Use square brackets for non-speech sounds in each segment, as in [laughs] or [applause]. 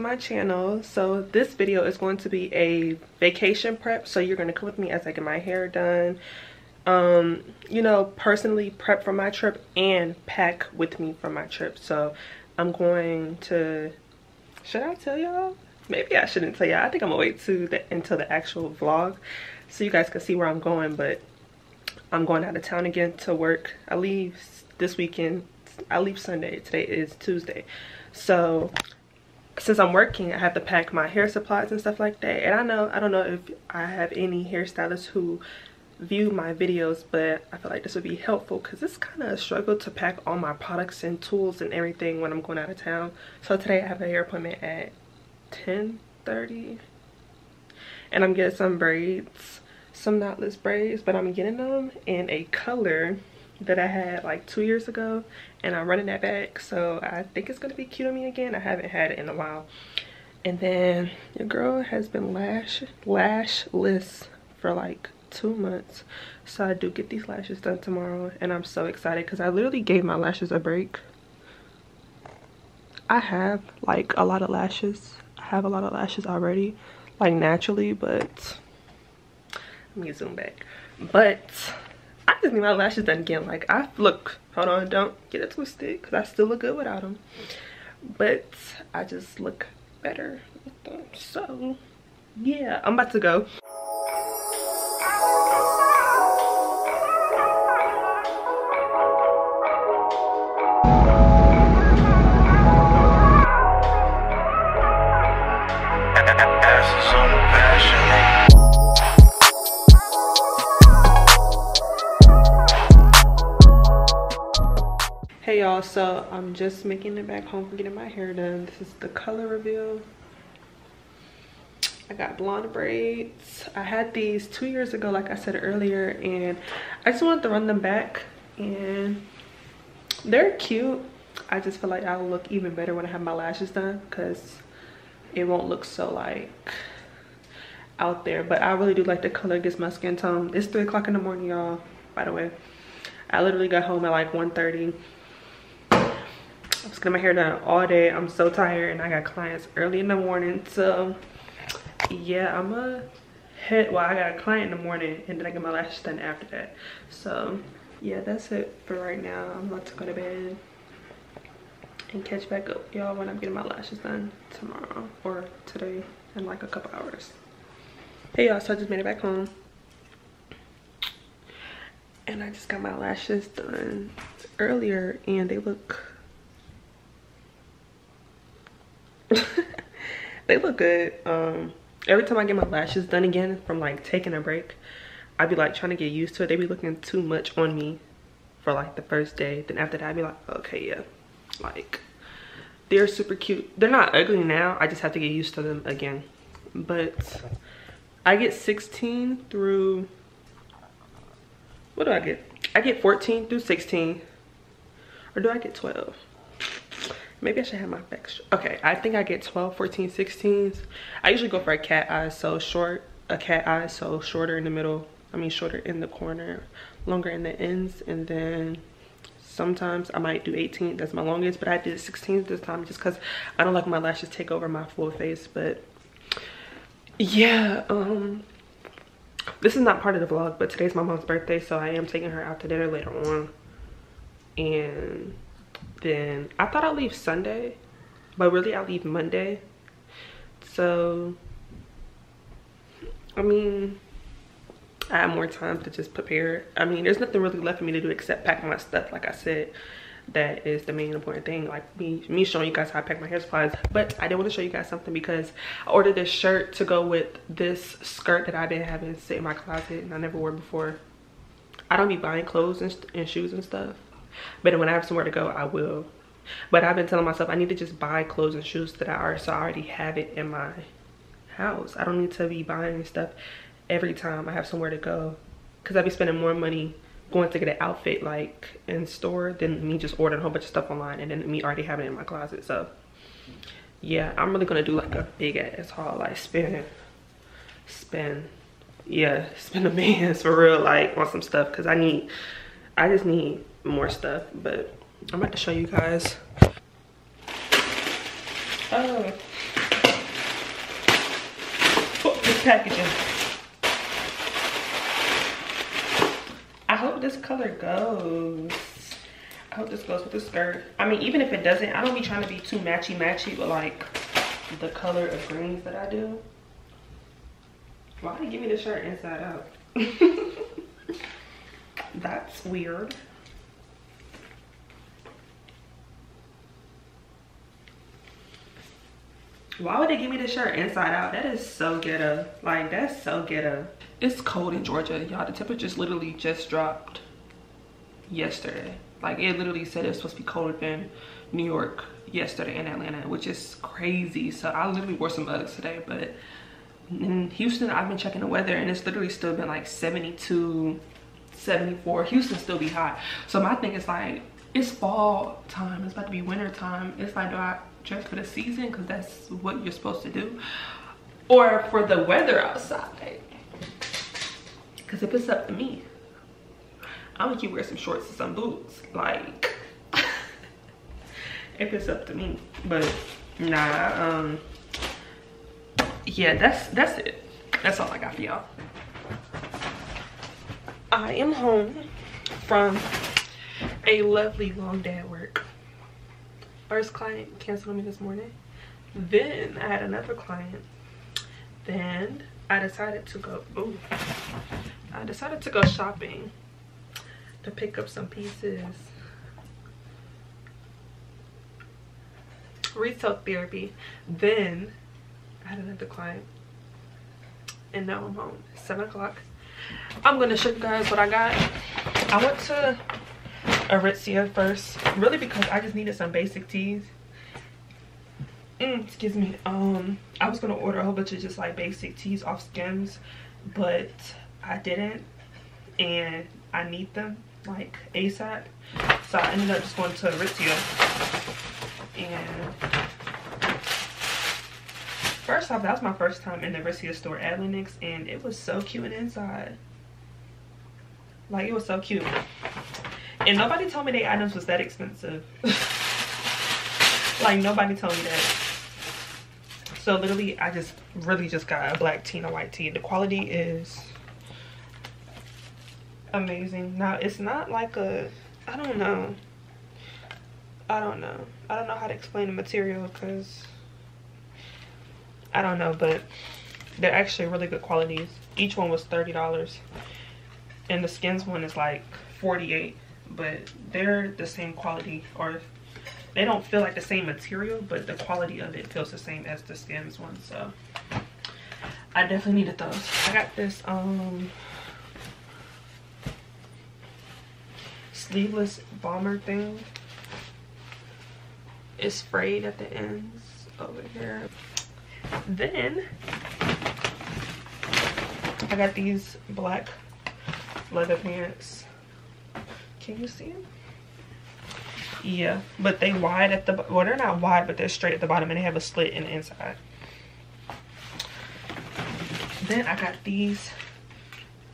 to my channel. So this video is going to be a vacation prep. So you're going to come with me as i get my hair done. Um you know personally prep for my trip and pack with me for my trip. So i'm going to should i tell y'all? Maybe i shouldn't tell y'all. I think i'm gonna wait to the until the actual vlog so you guys can see where i'm going. But i'm going out of town again to work. I leave this weekend. I leave sunday. Today is tuesday. So since I'm working, I have to pack my hair supplies and stuff like that. And I know, I don't know if I have any hairstylists who view my videos but i feel like this would be helpful because it's kind of a struggle to pack all my products and tools and everything when i'm going out of town so today i have a hair appointment at 10 30 and i'm getting some braids some knotless braids but i'm getting them in a color that i had like two years ago and i'm running that back so i think it's gonna be cute on me again. I haven't had it in a while. And then your girl has been lash lashless for like two months so i do get these lashes done tomorrow and i'm so excited because i literally gave my lashes a break. I have like a lot of lashes. I have a lot of lashes already like naturally but let me zoom back. But i just need my lashes done again like i look hold on don't get it twisted because i still look good without them but i just look better with them so yeah i'm about to go Hey y'all, so I'm just making it back home from getting my hair done. This is the color reveal. I got blonde braids. I had these two years ago, like I said earlier, and I just wanted to run them back and they're cute. I just feel like I'll look even better when I have my lashes done because it won't look so like out there. But I really do like the color, it gives my skin tone. It's three o'clock in the morning, y'all, by the way. I literally got home at like 1.30 I was getting my hair done all day. I'm so tired and I got clients early in the morning. So yeah, I'm a head, well, I got a client in the morning and then I get my lashes done after that. So yeah, that's it for right now. I'm about to go to bed and catch back up y'all when I'm getting my lashes done tomorrow or today in like a couple hours. Hey y'all, so I just made it back home. And I just got my lashes done earlier and they look [laughs] they look good. Um every time i get my lashes done again from like taking a break i'd be like trying to get used to it. They be looking too much on me for like the first day. Then after that i'd be like okay yeah. Like they're super cute. They're not ugly now. I just have to get used to them again. But i get 16 through what do i get? I get 14 through 16 or do i get 12 maybe i should have my facts. Okay i think i get 12 14 16s i usually go for a cat eye so short a cat eye so shorter in the middle i mean shorter in the corner longer in the ends and then sometimes i might do 18 that's my longest but i did 16 this time just because i don't like my lashes take over my full face but yeah um this is not part of the vlog but today's my mom's birthday so i am taking her out to dinner later on. And then I thought I'd leave Sunday, but really I leave Monday. So, I mean, I have more time to just prepare. I mean, there's nothing really left for me to do except pack my stuff, like I said. That is the main important thing, like me, me showing you guys how I pack my hair supplies. But I did want to show you guys something because I ordered this shirt to go with this skirt that I've been having sit in my closet and I never wore before. I don't be buying clothes and, and shoes and stuff but when i have somewhere to go i will. But i've been telling myself i need to just buy clothes and shoes that i already so i already have it in my house. I don't need to be buying stuff every time i have somewhere to go. Because i'll be spending more money going to get an outfit like in store than me just ordering a whole bunch of stuff online and then me already having it in my closet. So yeah i'm really gonna do like a big ass haul like spend spend yeah spend a [laughs] millions for real like on some stuff. Because i need i just need more stuff but i'm about to show you guys Oh. This packaging. I hope this color goes. I hope this goes with the skirt. I mean, even if it doesn't, I don't be trying to be too matchy matchy with like the color of greens that I do. Why did you give me the shirt inside out? [laughs] That's weird. Why would they give me the shirt inside out? That is so ghetto. Like, that's so ghetto. It's cold in Georgia, y'all. The temperature just literally just dropped yesterday. Like, it literally said it was supposed to be colder than New York yesterday in Atlanta, which is crazy. So I literally wore some Uggs today, but in Houston, I've been checking the weather and it's literally still been like 72, 74. Houston still be hot. So my thing is like, it's fall time. It's about to be winter time. It's like, do I dress for the season? Because that's what you're supposed to do. Or for the weather outside. Because if it's up to me, I'm gonna keep wearing some shorts and some boots. Like, [laughs] if it's up to me. But nah, um, yeah, that's that's it. That's all I got for y'all. I am home from a lovely long day at work. First client canceled on me this morning. Then I had another client. Then I decided to go, ooh, I decided to go shopping to pick up some pieces. Retail therapy. Then I had another client. And now I'm home. 7 o'clock. I'm to show you guys what I got. I went to Aritzia first. Really because I just needed some basic tees. Mm, excuse me. Um, I was going to order a whole bunch of just like basic tees off Skims. But I didn't. And I need them like ASAP. So I ended up just going to Aritzia. And first off, that was my first time in the Aritzia store at Lenox. And it was so cute inside. Like it was so cute. And nobody told me the items was that expensive. like nobody told me that. So literally I just really just got a black tee and a white tee. The quality is amazing. Now it's not like a I don't know. I don't know. I don't know how to explain the material because I don't know, but they're actually really good qualities. Each one was $30 and the skims one is like 48 but they're the same quality or they don't feel like the same material but the quality of it feels the same as the skims one so. I definitely needed those i got this um sleeveless bomber thing. It's frayed at the ends over here. Then i got these black leather pants can you see them yeah but they wide at the well they're not wide but they're straight at the bottom and they have a slit in the inside. Then i got these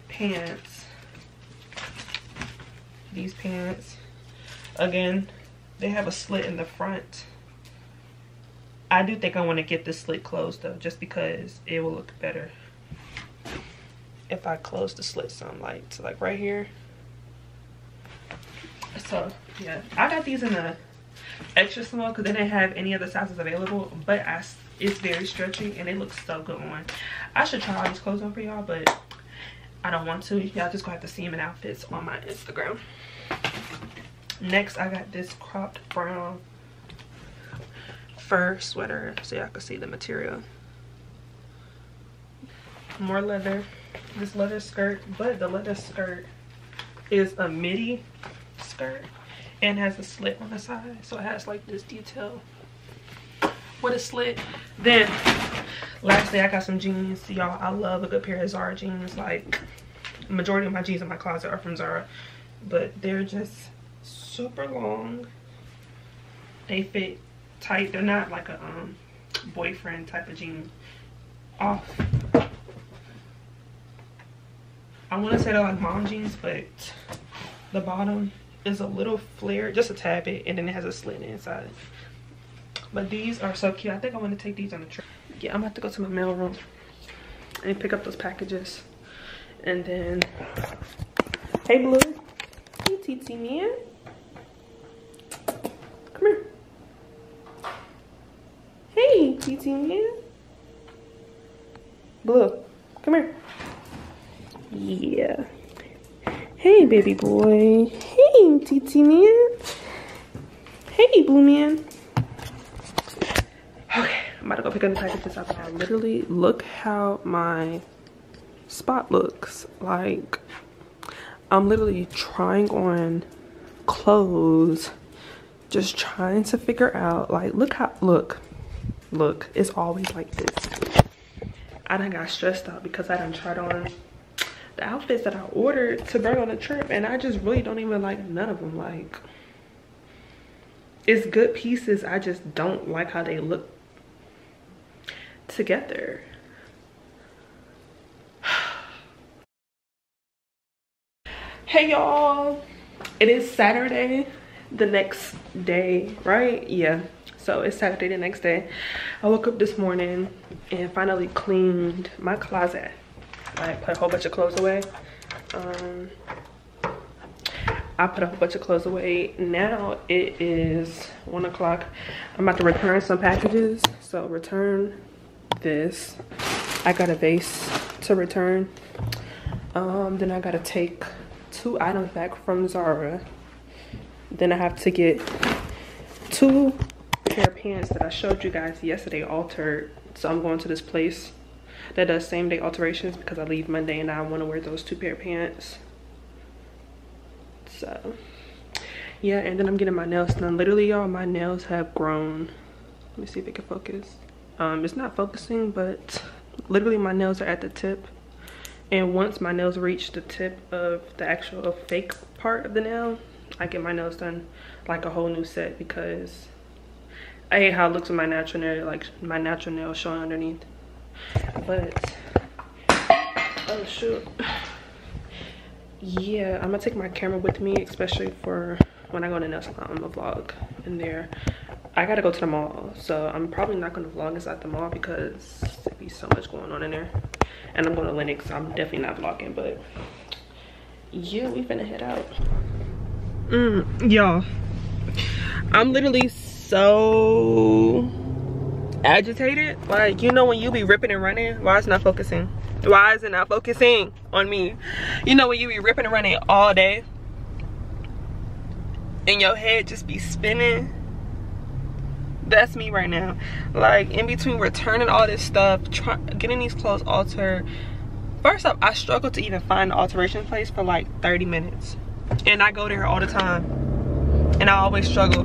pants. These pants. Again they have a slit in the front. I do think i want to get this slit closed though just because it will look better if i close the slit some like to like right here so yeah i got these in a extra small because they didn't have any other sizes available but I, it's very stretchy and it looks so good on. I should try all these clothes on for y'all but i don't want to. Y'all just gonna have to see them in outfits on my instagram. Next i got this cropped brown fur sweater so y'all can see the material. More leather. This leather skirt but the leather skirt is a midi skirt and has a slit on the side. So it has like this detail. With a slit. Then lastly i got some jeans. Y'all i love a good pair of zara jeans. Like majority of my jeans in my closet are from zara. But they're just super long. They fit tight. They're not like a um boyfriend type of jean. Off i want to say they're like mom jeans but the bottom is a little flare just a tad bit and then it has a slit inside But these are so cute. I think I want to take these on the trip. Yeah, I'm about to go to my mail room and pick up those packages. And then, hey Blue, hey TT man. Come here. Hey TT man. Blue, come here. Yeah. Hey baby boy. Hey TT man. Hey Blue man. Okay, I'm about to go pick up the packages up. I literally look how my spot looks. Like, I'm literally trying on clothes, just trying to figure out, like, look how, look, look, it's always like this. I done got stressed out because I done tried on the outfits that I ordered to bring on the trip and I just really don't even like none of them. Like, it's good pieces. I just don't like how they look together. [sighs] hey y'all, it is Saturday, the next day, right? Yeah, so it's Saturday the next day. I woke up this morning and finally cleaned my closet. I put a whole bunch of clothes away. Um, I put a whole bunch of clothes away. Now it is one o'clock. I'm about to return some packages. So return this. I got a vase to return. Um, then I gotta take two items back from Zara. Then I have to get two pair of pants that I showed you guys yesterday altered. So I'm going to this place that does same day alterations because I leave Monday and I want to wear those two pair of pants. So yeah, and then I'm getting my nails done. Literally, y'all, my nails have grown. Let me see if it can focus um it's not focusing but literally my nails are at the tip and once my nails reach the tip of the actual fake part of the nail i get my nails done like a whole new set because i hate how it looks with my natural nail like my natural nail showing underneath but oh shoot yeah i'm gonna take my camera with me especially for when i go to nail salon i'm gonna vlog in there I gotta go to the mall, so I'm probably not gonna vlog inside the mall because there'd be so much going on in there. And I'm going to Lenox, so I'm definitely not vlogging, but yeah, we finna head out. Mm, y'all, I'm literally so agitated. Like, you know when you be ripping and running, why is not focusing? Why is it not focusing on me? You know when you be ripping and running all day? And your head just be spinning? That's me right now. Like in between returning all this stuff try, getting these clothes altered. First up i struggled to even find the alteration place for like 30 minutes. And i go there all the time. And i always struggle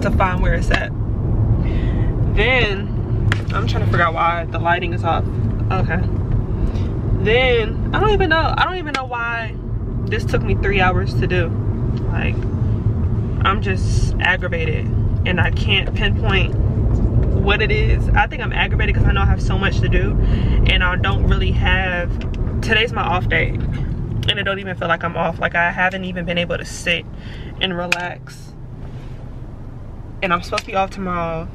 to find where it's at. Then i'm trying to figure out why the lighting is off okay then i don't even know i don't even know why this took me three hours to do like i'm just aggravated and I can't pinpoint what it is. I think I'm aggravated because I know I have so much to do and I don't really have, today's my off day and it don't even feel like I'm off. Like I haven't even been able to sit and relax. And I'm supposed to be off tomorrow.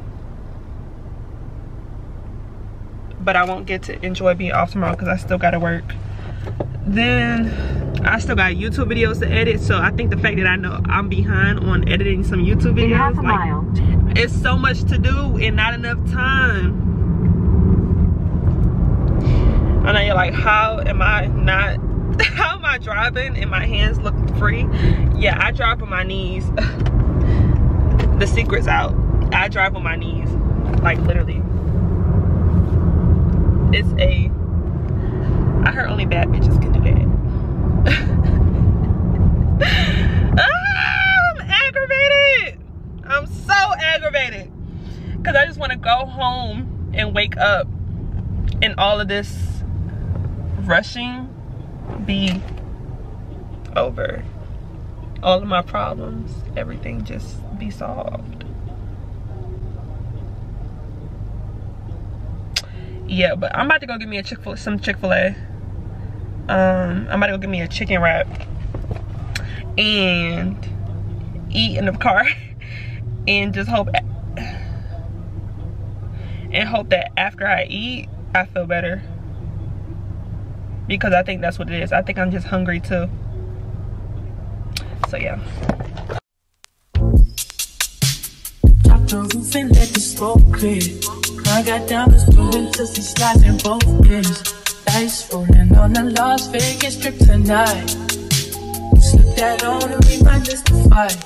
But I won't get to enjoy being off tomorrow because I still gotta work. Then I still got YouTube videos to edit, so I think the fact that I know I'm behind on editing some YouTube videos, half a like, mile. it's so much to do and not enough time. I know you're like, how am I not, [laughs] how am I driving and my hands look free? Yeah, I drive on my knees. [laughs] the secret's out. I drive on my knees, like literally. It's a, I heard only bad bitches can do that. [laughs] Ah, I'm aggravated. I'm so aggravated. Because I just want to go home and wake up and all of this rushing be over. All of my problems, everything just be solved. Yeah, but I'm about to go get me a Chick-fil some Chick-fil-A. Um, I'm about to go get me a chicken wrap and eat in the car [laughs] and just hope and hope that after I eat, I feel better. Because I think that's what it is. I think I'm just hungry too. So yeah. Let the smoke clear. I got diamonds doing to some slides in both ears. Dice rolling on the Las Vegas strip tonight. Slip that on and we might miss the fight.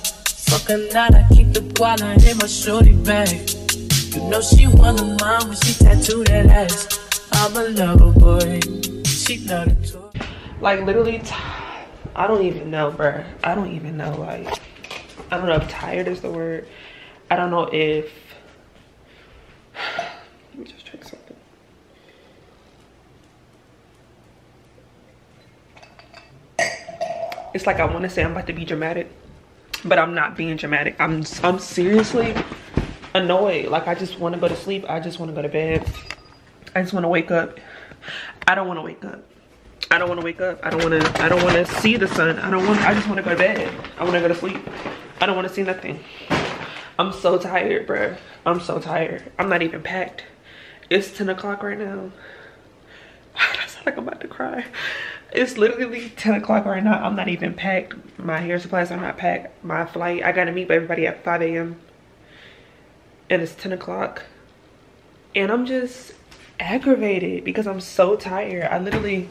Fuck a night, I keep the guala in my shorty bag. You know she one of mine when she tattooed that ass. I'm a lover boy. She love it too. Like literally, I don't even know, bruh. I don't even know. Like, I don't know if tired is the word. I don't know if. Let me just check something. It's like I want to say I'm about to be dramatic, but I'm not being dramatic. I'm I'm seriously annoyed. Like I just want to go to sleep. I just want to go to bed. I just want to wake up. I don't want to wake up. I don't want to wake up. I don't want to. I don't want to see the sun. I don't want. I just want to go to bed. I want to go to sleep. I don't want to see nothing. I'm so tired, bruh. I'm so tired. I'm not even packed. It's 10 o'clock right now. [laughs] I sound like I'm about to cry. It's literally 10 o'clock right now. I'm not even packed. My hair supplies are not packed. My flight, I gotta meet everybody at 5 a.m and it's 10 o'clock and i'm just aggravated because i'm so tired i literally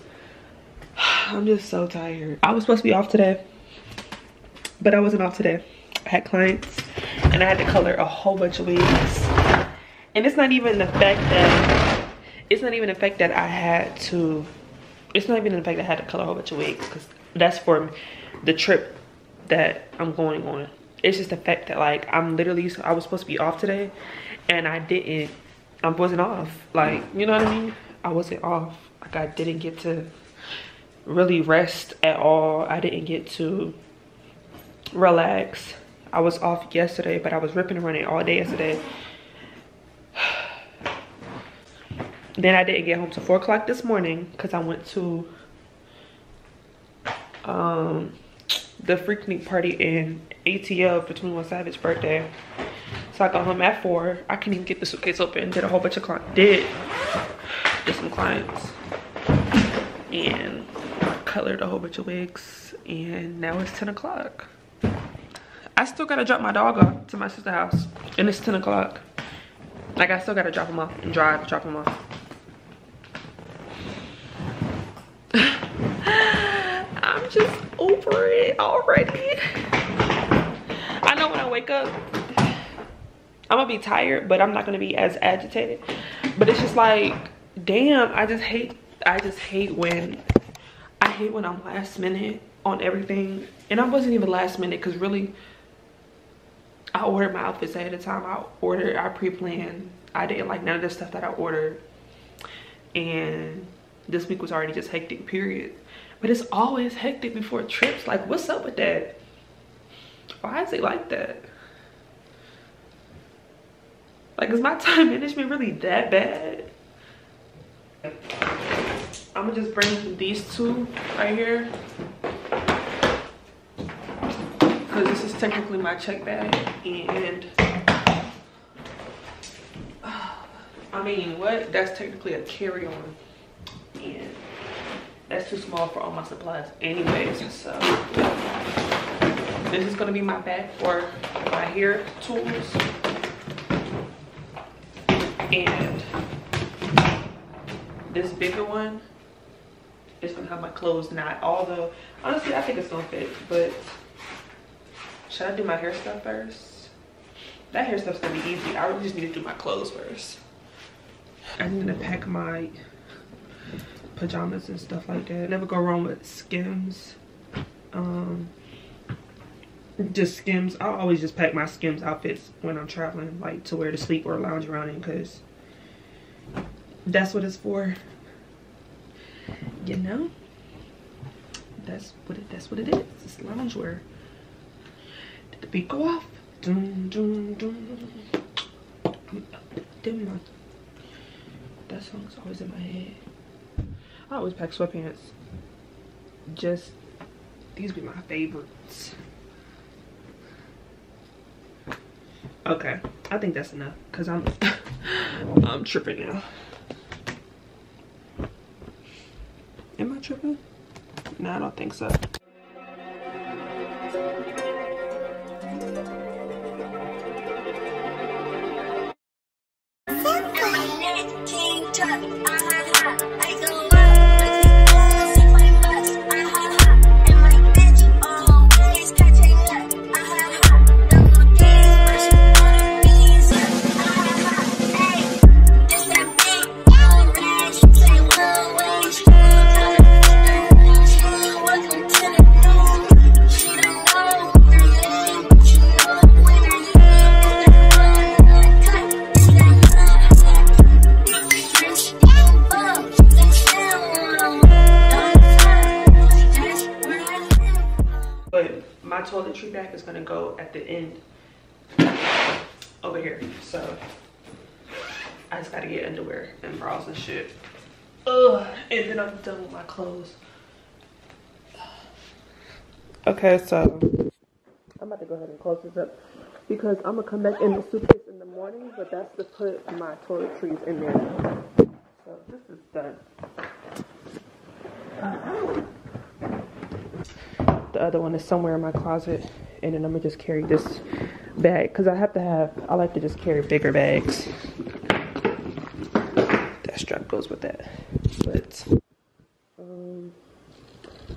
[sighs] i'm just so tired i was supposed to be off today but i wasn't off today i had clients and i had to color a whole bunch of wigs and it's not even the fact that it's not even the fact that i had to it's not even the fact that i had to color a whole bunch of wigs because that's for the trip that i'm going on. It's just the fact that like i'm literally i was supposed to be off today and i didn't i wasn't off. Like you know what i mean? I wasn't off. Like i didn't get to really rest at all. I didn't get to relax. I was off yesterday but i was ripping and running all day yesterday then i didn't get home till four o'clock this morning because i went to um the freaking party in ATL 21 Savage birthday. So I got home at four. I couldn't even get the suitcase open. Did a whole bunch of clients. Did did some clients and colored a whole bunch of wigs. And now it's 10 o'clock. I still gotta drop my dog off to my sister's house, and it's 10 o'clock. Like I still gotta drop him off and drive, drop him off. [laughs] I'm just over it already. I know when I wake up, I'm gonna be tired, but I'm not gonna be as agitated. But it's just like, damn, I just hate, I just hate when, I hate when I'm last minute on everything. And I wasn't even last minute because really, I ordered my outfits ahead of time. I ordered, I pre-planned. I didn't like none of the stuff that I ordered. And this week was already just hectic, period. But it's always hectic before trips. Like, what's up with that? Why is it like that? Like, is my time [laughs] management really that bad? I'm gonna just bring these two right here. Cause this is technically my check bag and I mean, what? That's technically a carry-on and that's too small for all my supplies anyways so this is to be my bag for my hair tools and this bigger one is to have my clothes not the honestly i think it's to fit but should i do my hair stuff first that hair stuff's to be easy i really just need to do my clothes first i'm going to pack my pajamas and stuff like that. Never go wrong with Skims. Um, just Skims. I always just pack my Skims outfits when I'm traveling, like to wear to sleep or lounge around in, because that's what it's for. You know, that's what it. That's what it is. It's loungewear. The beat go off? Dun, dun, dun. Dim That song's always in my head. I always pack sweatpants. Just, these be my favorites. Okay, I think that's enough because I'm, [laughs] I'm tripping now. Am I tripping? No, I don't think so. Done with my clothes. Okay, so I'm about to go ahead and close this up because I'm gonna come back in the suitcase in the morning, but that's to put my toiletries in there. So this is done. Uh, the other one is somewhere in my closet and then I'm gonna just carry this bag because I have to have I like to just carry bigger bags that strap goes with that but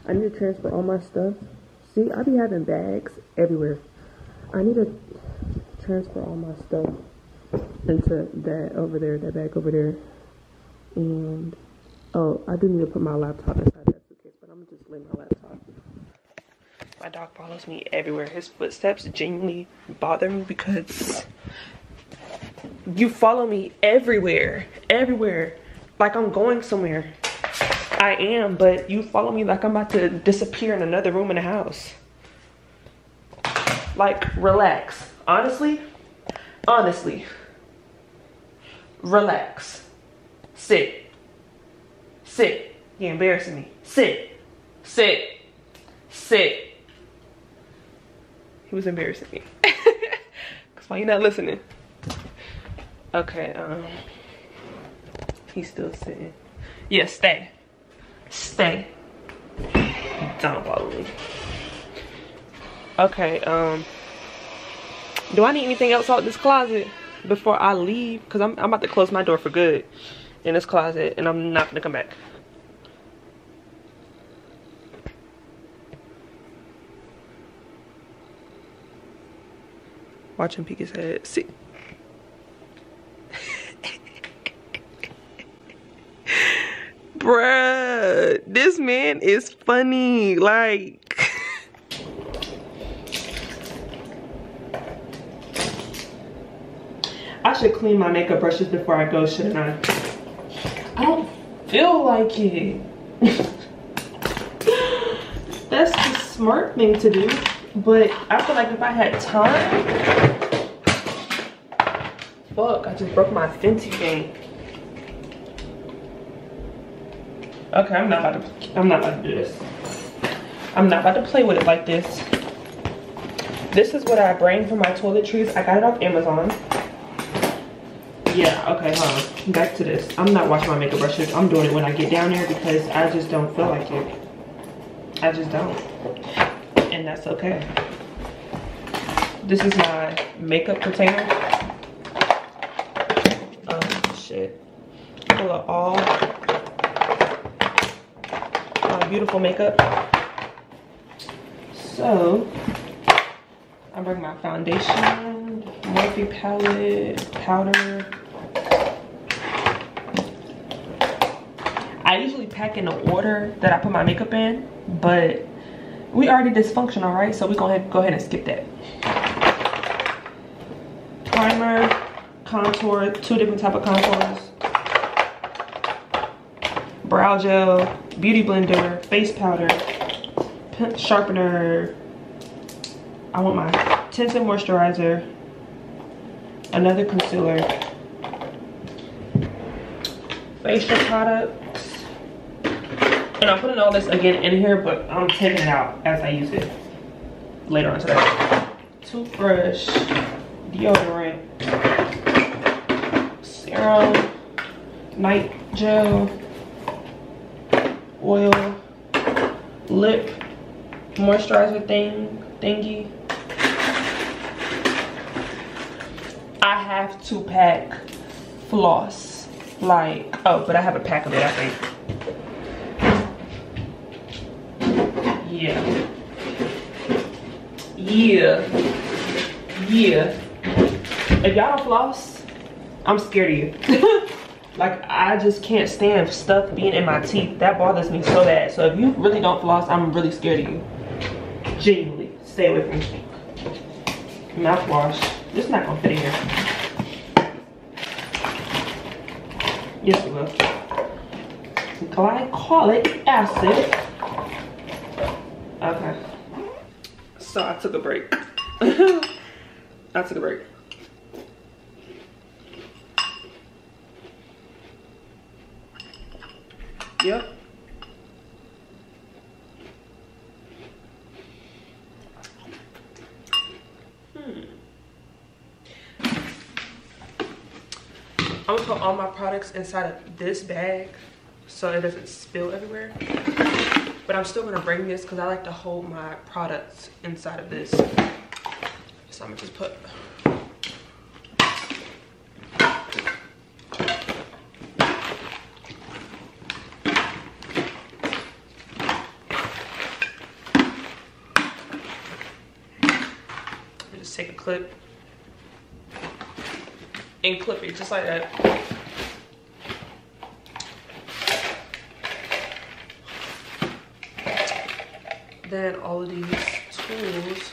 I need to transfer all my stuff see I be having bags everywhere I need to transfer all my stuff into that over there that bag over there and oh I do need to put my laptop inside that suitcase but I'm gonna just leave my laptop my dog follows me everywhere. His footsteps genuinely bother me because you follow me everywhere, everywhere. Like I'm going somewhere. I am, but you follow me like I'm about to disappear in another room in the house. Like, relax. Honestly, honestly, relax. Sit. Sit. You're embarrassing me. Sit. Sit. Sit. He was embarrassing me. [laughs] Cause why you not listening? Okay, um, he's still sitting. Yeah, stay. Stay. Don't follow me. Okay, um, do I need anything else out this closet before I leave? Cause I'm, I'm about to close my door for good in this closet and I'm not gonna come back. Watch him peek his head. See. Bruh, this man is funny. Like. I should clean my makeup brushes before I go, shouldn't I? I don't feel like it. [laughs] That's the smart thing to do. But I feel like if I had time, fuck, I just broke my Fenty thing. Okay, I'm not about to, I'm not about to do this. I'm not about to play with it like this. This is what I bring for my toiletries. I got it off Amazon. Yeah, okay, on. Back to this. I'm not washing my makeup brushes. I'm doing it when I get down there because I just don't feel like it. I just don't and that's okay. This is my makeup container. Oh, shit. Full of all beautiful makeup. So, I bring my foundation, Morphe palette, powder. I usually pack in the order that I put my makeup in, but we already dysfunctional, right? So we're gonna go ahead and skip that. Primer, contour, two different type of contours. Brow gel, beauty blender, face powder, sharpener. I want my tinted moisturizer, another concealer, facial products. and I'm putting all this again in here, but I'm taking it out as I use it later on today. Toothbrush, deodorant, serum, night gel, oil, lip moisturizer thing, thingy. I have to pack floss. Like, oh, but I have a pack of it, I think. Yeah. Yeah. Yeah. If y'all floss, I'm scared of you. [laughs] like, I just can't stand stuff being in my teeth. That bothers me so bad. So if you really don't floss, I'm really scared of you. Genuinely. Stay away from me. Mouthwash. This is not gonna fit in here. Yes, it will. Glycolic acid. Okay. So I took a break. [laughs] I took a break. Yep. Hmm. I'm gonna put all my products inside of this bag so it doesn't spill everywhere. But I'm still gonna bring this because I like to hold my products inside of this. So I'm gonna just put just take a clip and clip it just like that. then all of these tools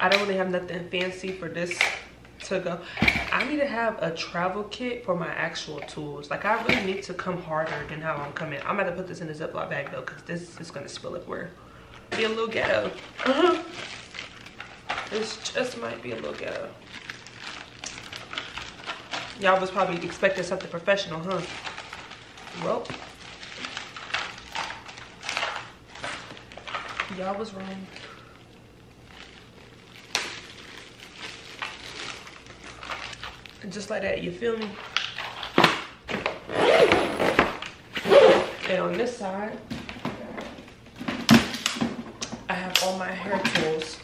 I don't really have nothing fancy for this to go. I need to have a travel kit for my actual tools. Like I really need to come harder than how I'm coming. I'm gonna put this in a Ziploc bag though, cause this is gonna spill everywhere. Be a little ghetto. [laughs] this just might be a little ghetto. Y'all was probably expecting something professional, huh? Well, y'all was wrong. Just like that, you feel me? And on this side, I have all my hair tools.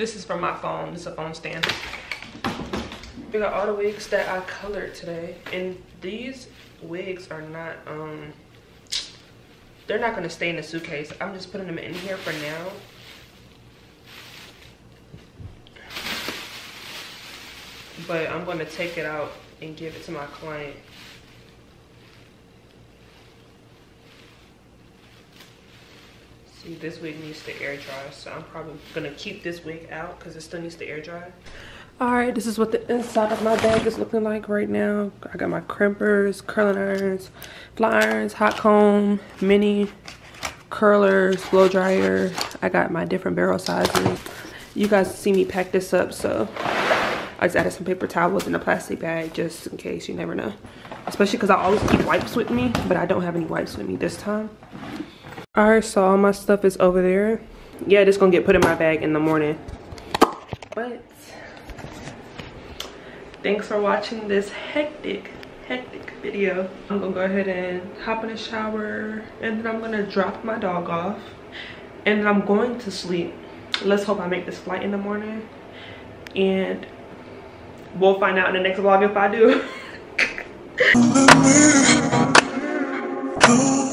This is from my phone. This is a phone stand. We got all the wigs that I colored today. And these wigs are not, um, they're not gonna stay in the suitcase. I'm just putting them in here for now. But I'm gonna take it out and give it to my client. This wig needs to air dry, so I'm probably gonna keep this wig out because it still needs to air dry. All right, this is what the inside of my bag is looking like right now. I got my crimpers, curling irons, fly irons, hot comb, mini curlers, blow dryer. I got my different barrel sizes. You guys see me pack this up, so I just added some paper towels in a plastic bag just in case, you never know. Especially because I always keep wipes with me, but I don't have any wipes with me this time all right so all my stuff is over there. Yeah this gonna get put in my bag in the morning. But thanks for watching this hectic hectic video. I'm gonna go ahead and hop in the shower and then i'm gonna drop my dog off and then i'm going to sleep. Let's hope i make this flight in the morning and we'll find out in the next vlog if i do [laughs]